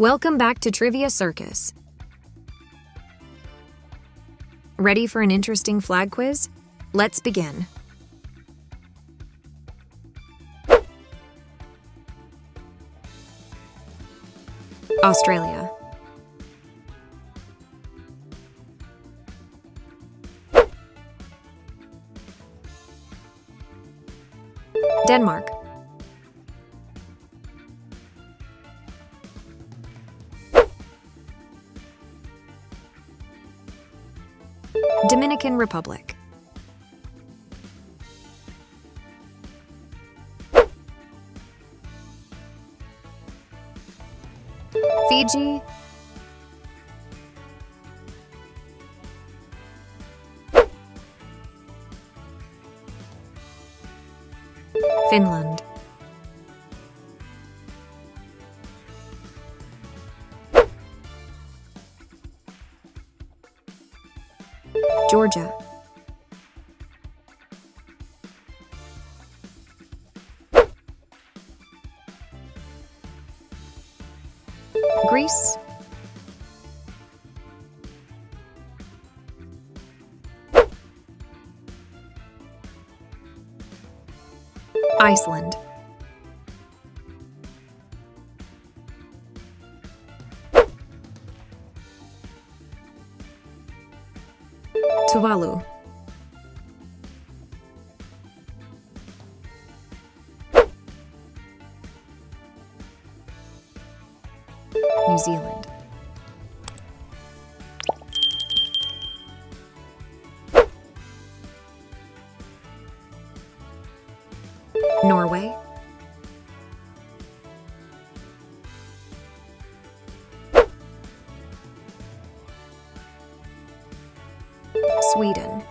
Welcome back to Trivia Circus. Ready for an interesting flag quiz? Let's begin. Australia. Denmark. Dominican Republic. Fiji. Finland. Georgia. Greece. Iceland. Tuvalu. New Zealand. Norway. Sweden.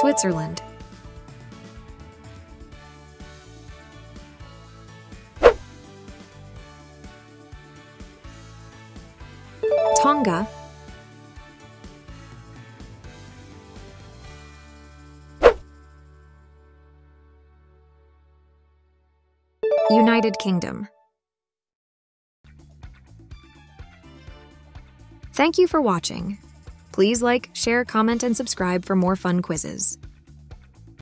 Switzerland. Tonga. United Kingdom. Thank you for watching. Please like, share, comment, and subscribe for more fun quizzes.